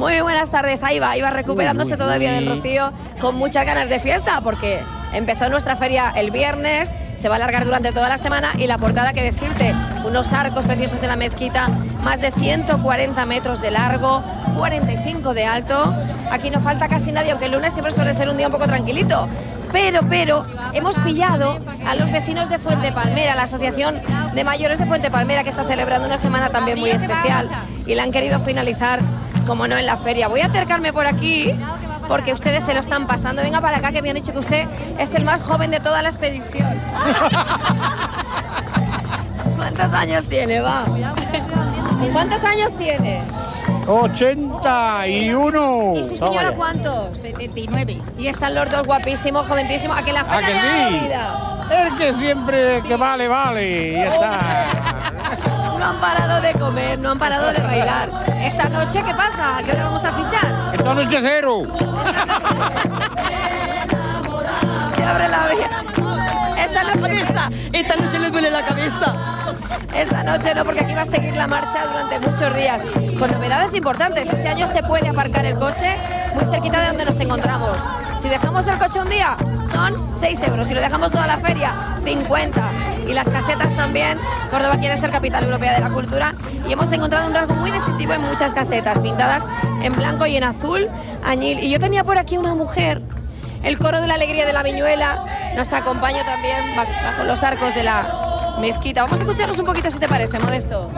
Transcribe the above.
Muy buenas tardes, ahí va, iba recuperándose todavía del rocío con muchas ganas de fiesta porque empezó nuestra feria el viernes, se va a alargar durante toda la semana y la portada que decirte, unos arcos preciosos de la mezquita, más de 140 metros de largo, 45 de alto. Aquí no falta casi nadie, aunque el lunes siempre suele ser un día un poco tranquilito. Pero, pero, hemos pillado a los vecinos de Fuente Palmera, la Asociación de Mayores de Fuente Palmera, que está celebrando una semana también muy especial y la han querido finalizar, como no, en la feria. Voy a acercarme por aquí porque ustedes se lo están pasando. Venga para acá, que me han dicho que usted es el más joven de toda la expedición. ¿Cuántos años tiene, va? ¿Cuántos años tiene? 81. ¿Y su señora cuántos? 79. Y están los dos guapísimos, joventísimos. ¿A que la feria dado sí? vida? El que siempre que vale, vale. Ya está. No han parado de comer, no han parado de bailar. Esta noche, ¿qué pasa? ¿A qué hora vamos a fichar? Esta noche cero. Se abre la vía. Esta noche, Esta noche le duele la cabeza. esta noche no, porque aquí va a seguir la marcha durante muchos días. Con novedades importantes. Este año se puede aparcar el coche muy cerquita de donde nos encontramos. Si dejamos el coche un día, son 6 euros. Si lo dejamos toda la feria, 50. Y las casetas también. Córdoba quiere ser capital europea de la cultura. Y hemos encontrado un rasgo muy distintivo en muchas casetas, pintadas en blanco y en azul, añil. Y yo tenía por aquí una mujer el coro de la alegría de la viñuela nos acompaña también ba- bajo los arcos de la mezquita. Vamos a escucharnos un poquito si te parece, Modesto.